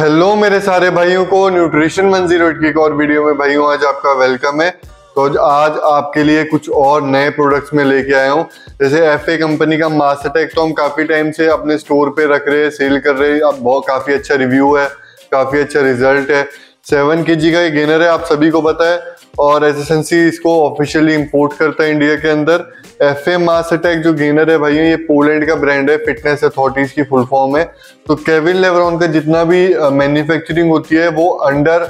Hello मेरे सारे भाइयों को न्यूट्रिशन वन ज़ीरो की एक और वीडियो में भाइयों, आज आपका वेलकम है। तो आज आपके लिए कुछ और नए प्रोडक्ट्स में लेके आया हूँ। जैसे एफ़ ए कंपनी का मास्टरटेक तो हम काफ़ी टाइम से अपने स्टोर पे रख रहे हैं सेल कर रहे हैं। अब बहुत काफ़ी अच्छा रिव्यू है, काफ़ी अच्छा रिज़ल्ट है। सेवन के का ये गेनर है, आप सभी को पता है। और एस इसको ऑफिशियली इम्पोर्ट करता है इंडिया के अंदर। एफ़ ए मास अटैक जो गेनर है भाई, ये पोलैंड का ब्रांड है फिटनेस अथॉरिटीज की फुल फॉर्म है। तो केविन लेवरॉन का जितना भी मैन्युफैक्चरिंग होती है, वो अंडर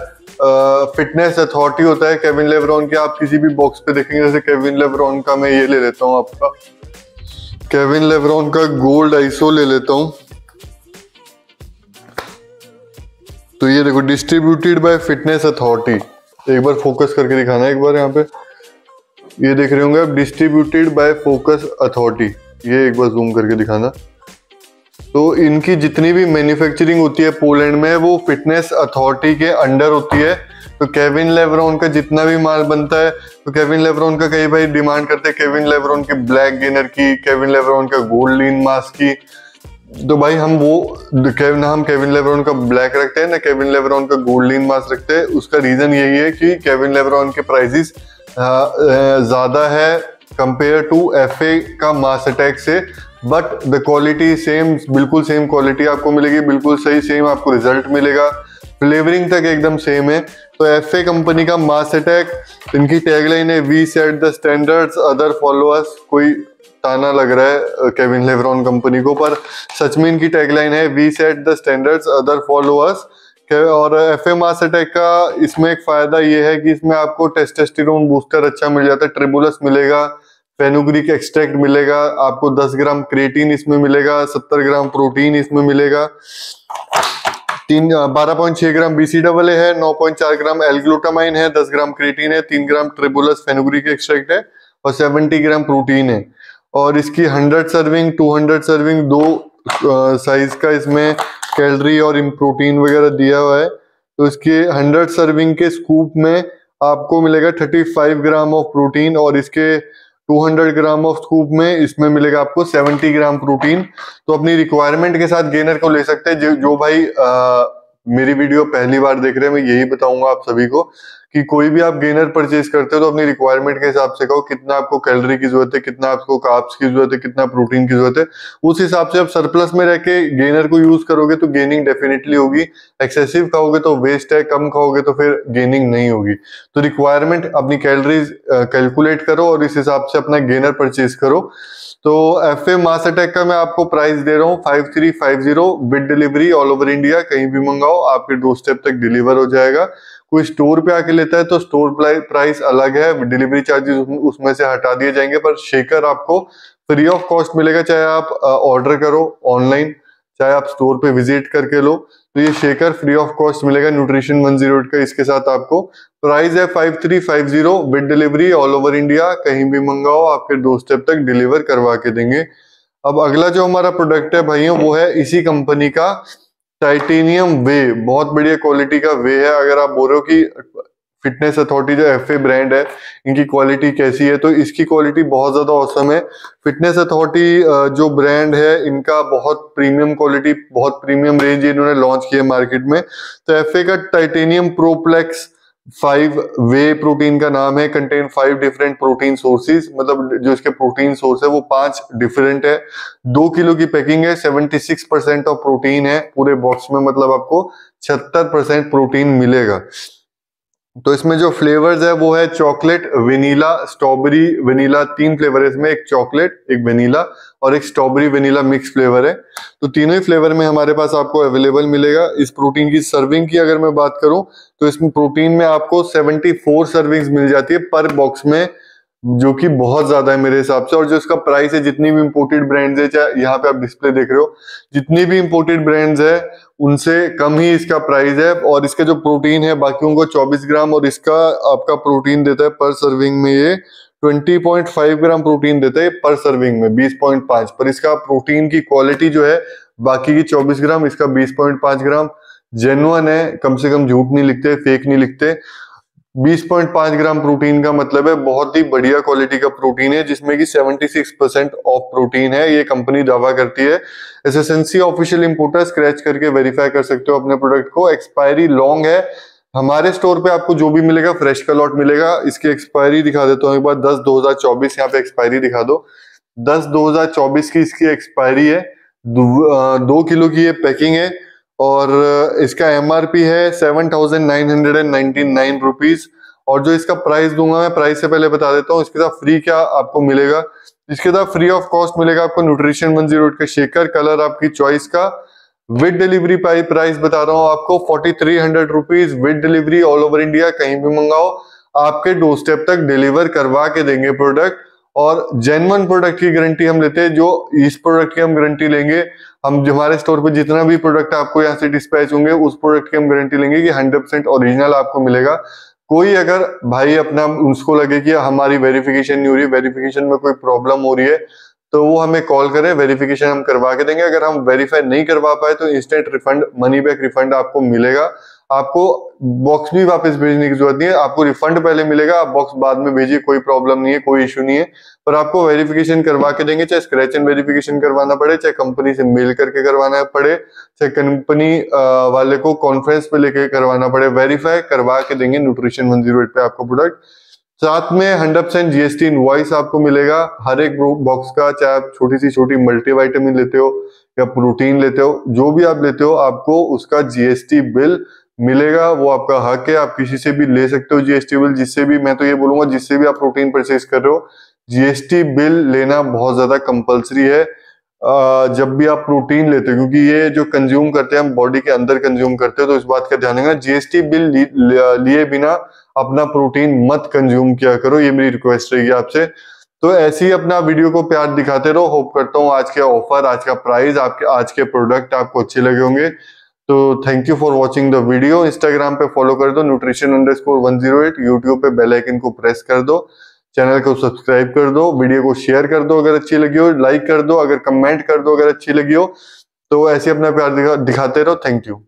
फिटनेस अथॉरिटी होता है। केविन लेवरॉन के आप किसी भी बॉक्स पे देखेंगे, जैसे केविन लेवरॉन का मैं ये ले लेता हूँ आपका। केविन लेवरॉन का गोल्ड आइसो ले लेता हूँ। तो ये देखो डिस्ट्रीब्यूटेड बाय फिटनेस अथॉरिटी एक बार फोकस करके दिखाना है, एक बार यहाँ पे। ये देख रहे होंगे आप डिस्ट्रीब्यूटेड बाय फोकस अथॉरिटी ये एक बार जूम करके दिखाना। तो इनकी जितनी भी मैन्युफैक्चरिंग होती है पोलैंड में, वो फिटनेस अथॉरिटी के अंडर होती है। तो केविन लेवरॉन का जितना भी माल बनता है तो केविन लेवरॉन का कई भाई डिमांड करते हैं। केविन लेवरॉन के ब्लैक गेनर की केविन लेवरॉन का गोल्ड लीन मास्क की। तो भाई हम वो केविन हम केविन लेवरॉन का ब्लैक रखते हैं, ना केविन लेवरॉन का गोल्ड लीन मास्क रखते हैं। उसका रीजन यही है कि केविन लेवरॉन के प्राइसेस ज़्यादा है कंपेयर टू एफए का मास अटैक से बट द क्वालिटी सेम बिल्कुल सेम क्वालिटी आपको मिलेगी, बिल्कुल सही सेम आपको रिज़ल्ट मिलेगा। फ्लेवरिंग तक एकदम सेम है। तो एफ़ कंपनी का मास अटैक इनकी टैगलाइन है we set the standards other followers कोई ताना लग रहा है केविन लेवरॉन कंपनी को, पर सच में इनकी टैगलाइन है we set the standards other followers और एफ़ एम का इसमें एक फ़ायदा ये है कि इसमें आपको टेस्टेस्टिरोन बूस्टर अच्छा मिल जाता है ट्रिबुलस मिलेगा फेनुग्रिक एक्सट्रैक्ट मिलेगा, आपको 10 ग्राम क्रेटिन इसमें मिलेगा 70 ग्राम प्रोटीन इसमें मिलेगा, तीन बारह पॉइंट छह ग्राम बीसी डबल है, नौ पॉइंट चार ग्राम एलग्लूटामाइन है, दस ग्राम क्रेटिन है, तीन ग्राम ट्रिबुलस फेनुग्रिक एक्सट्रैक्ट है और सेवेंटी ग्राम प्रोटीन है। और इसकी hundred serving two hundred serving दो साइज़ का इसमें कैलोरी और प्रोटीन वगैरह दिया हुआ है तो इसके 100 सर्विंग के स्कूप में आपको मिलेगा 35 ग्राम ऑफ़ प्रोटीन और इसके 200 ग्राम ऑफ़ स्कूप में इसमें मिलेगा आपको 70 ग्राम प्रोटीन तो अपनी रिक्वायरमेंट के साथ गेनर को ले सकते हैं जो, जो भाई आ, मेरी वीडियो पहली बार देख रहे हैं मैं यही बताऊँगा आप सभी को। कि कोई भी आप गेनर परचेज करते हो तो अपनी रिक्वायरमेंट के हिसाब से कहो कितना आपको कैलोरी की ज़रूरत है, कितना आपको काप्स की ज़रूरत है, कितना प्रोटीन की ज़रूरत है। उस हिसाब से आप सरप्लस में रह के गेनर को यूज़ करोगे तो गेनिंग डेफिनेटली होगी। एक्सेसिव खाओगे तो वेस्ट है, कम खाओगे तो फिर गेनिंग नहीं होगी। तो रिक्वायरमेंट अपनी कैलरीज कैलकुलेट करो और इस हिसाब से अपना गेनर परचेज करो। तो एफ़ ए मास अटैक का मैं आपको प्राइस दे रहा हूँ five three five zero with delivery all over India कहीं भी मंगाओ, आपके दो स्टेप तक डिलीवर हो जाएगा। कोई स्टोर पे आके लेता है तो स्टोर प्राइस अलग है। डिलीवरी चार्जेस उसमें से हटा दिए जाएँगे, पर शेकर आपको फ्री ऑफ़ कॉस्ट मिलेगा, चाहे आप ऑर्डर करो ऑनलाइन, चाहे आप स्टोर पे विज़िट करके लो। तो ये शेकर फ्री ऑफ़ कॉस्ट मिलेगा न्यूट्रिशन वन ज़ीरो का, इसके साथ आपको। प्राइस है five three five zero, with delivery all over India. कहीं भी मंगाओ, आपके दो स्टेप तक डिलीवर करवा के देंगे। अब अगला जो हमारा प्रोडक्ट है भाइयों, वो है इसी कंपनी का टाइटेनियम वे बहुत बढ़िया क्वालिटी का वे है। अगर आप बोल रहे हो कि फिटनेस अथॉरिटी जो एफए ब्रांड है, इनकी क्वालिटी कैसी है तो इसकी क्वालिटी बहुत ज़्यादा औसम है। फिटनेस अथॉरिटी जो ब्रांड है, इनका बहुत प्रीमियम क्वालिटी बहुत प्रीमियम रेंज इन्होंने लॉन्च किया मार्केट में। तो एफए का titanium proplex five whey protein का नाम है contain five different protein sources मतलब जो इसके प्रोटीन सोर्स है, वो पाँच डिफरेंट है। दो किलो की पैकिंग है seventy six percent of protein है, पूरे बॉक्स में मतलब आपको छहत्तर परसेंट प्रोटीन मिलेगा। तो इसमें जो फ्लेवर्स है, वो है चॉकलेट वेनीला स्ट्रॉबेरी वेनीला तीन फ्लेवर है। इसमें एक चॉकलेट एक वेनीला और एक स्ट्रॉबेरी वेनीला मिक्स फ्लेवर है। तो तीनों ही फ्लेवर में हमारे पास आपको अवेलेबल मिलेगा। इस प्रोटीन की सर्विंग की अगर मैं बात करूँ तो इसमें प्रोटीन में आपको 74 सर्विंग्स मिल जाती है पर बॉक्स में। जो कि बहुत ज़्यादा है मेरे हिसाब से, और जो इसका प्राइस है, जितनी भी इम्पोर्टेड ब्रांड्स है, चाहे यहाँ पे आप डिस्प्ले देख रहे हो, जितनी भी इम्पोर्टेड ब्रांड्स है, उनसे कम ही इसका प्राइस है, और इसका जो प्रोटीन है बाकी को 24 ग्राम, और इसका आपका प्रोटीन देता है पर सर्विंग में ये 20.5 ग्राम प्रोटीन देता है पर सर्विंग में 20.5 पर इसका प्रोटीन की क्वालिटी जो है, बाकी की 24 ग्राम, इसका 20.5 ग्राम जेनुअन है, कम से कम झूठ नहीं लिखते फेक नहीं लिखते 20.5 ग्राम प्रोटीन का मतलब है बहुत ही बढ़िया क्वालिटी का प्रोटीन है जिसमें कि 76 परसेंट ऑफ़ प्रोटीन है। ये कंपनी दावा करती है। एसएसएनसी ऑफिशियल इंपोर्टर स्क्रैच करके वेरीफाई कर सकते हो अपने प्रोडक्ट को। एक्सपायरी लॉन्ग है। हमारे स्टोर पे आपको जो भी मिलेगा फ्रेश का लॉट मिलेगा। इसकी एक्सपायरी दिखा देता हूँ एक बार। दस दो हज़ार चौबीस यहाँ पे एक्सपायरी दिखा दो। दस दो हज़ार चौबीस की इसकी एक्सपायरी है। दो, दो किलो की ये पैकिंग है। और इसका एमआरपी है seven thousand nine hundred and ninety nine rupees और जो इसका प्राइस दूँगा मैं, प्राइस से पहले बता देता हूँ, इसके साथ फ्री क्या आपको मिलेगा? इसके साथ फ्री ऑफ़ कॉस्ट मिलेगा आपको न्यूट्रिशन वन ज़ीरो का शेकर कलर आपकी चॉइस का। विद डिलीवरी प्राइस बता रहा हूँ आपको, forty three hundred rupees with delivery all over India कहीं भी मंगाओ, आपके डोर स्टेप तक डिलीवर करवा के देंगे प्रोडक्ट और जेनवन प्रोडक्ट की गारंटी हम लेते हैं, जो इस प्रोडक्ट की हम गारंटी लेंगे, हम जो हमारे स्टोर पे जितना भी प्रोडक्ट आपको यहाँ से डिस्पैच होंगे, उस प्रोडक्ट की हम गारंटी लेंगे कि हंड्रेड परसेंट ओरिजिनल आपको मिलेगा। कोई अगर भाई अपना उसको लगे कि हमारी वेरिफिकेशन नहीं हो रही है वेरिफिकेशन में कोई प्रॉब्लम हो रही है तो वो हमें कॉल करे वेरिफिकेशन हम करवा के देंगे। अगर हम वेरीफाई नहीं करवा पाए तो instant refund money back refund आपको मिलेगा। आपको बॉक्स भी वापस भेजने की ज़रूरत नहीं है। आपको रिफंड पहले मिलेगा, आप बॉक्स बाद में भेजिए, कोई प्रॉब्लम नहीं है, कोई इशू नहीं है। पर आपको वेरिफिकेशन करवा के देंगे, चाहे स्क्रैच एंड वेरिफिकेशन करवाना पड़े, चाहे कंपनी से मेल करके करवाना पड़े, चाहे कंपनी वाले को कॉन्फ्रेंस पे लेके करवाना पड़े वेरीफाई करवा के देंगे न्यूट्रिशन वन ज़ीरो एट पे आपको प्रोडक्ट साथ में हंड्रेड परसेंट जीएसटी इनवॉइस आपको मिलेगा। हर एक बॉक्स का, चाहे आप छोटी सी छोटी मल्टीवाइटामिन लेते हो या प्रोटीन लेते हो, जो भी आप लेते हो, आपको उसका जीएसटी बिल मिलेगा, वो आपका हक है, आप किसी से भी ले सकते हो जीएसटी बिल जिससे भी, मैं तो ये बोलूँगा, जिससे भी आप प्रोटीन परचेज कर रहे हो जीएसटी बिल लेना बहुत ज़्यादा कंपलसरी है। जब भी आप प्रोटीन लेते हो, क्योंकि ये जो कंज्यूम करते हैं, हम बॉडी के अंदर कंज्यूम करते हैं तो इस बात का ध्यान रखना। जीएसटी बिल लिए बिना अपना प्रोटीन मत कंज्यूम किया करो, ये मेरी रिक्वेस्ट रहेगी आपसे। तो ऐसे ही अपना वीडियो को प्यार दिखाते रहो। होप करता हूँ आज के ऑफ़र आज का प्राइस आपके, आज के प्रोडक्ट आपको अच्छे लगे होंगे। तो thank you for watching the video Instagram पे फॉलो कर दो nutrition underscore one zero at YouTube पे बेल आइकन को प्रेस कर दो. चैनल को सब्सक्राइब कर दो. वीडियो को शेयर कर दो अगर अच्छी लगी हो. लाइक कर दो. अगर कमेंट कर दो अगर अच्छी लगी हो. तो ऐसे अपना प्यार दिखा, दिखाते रहो. Thank you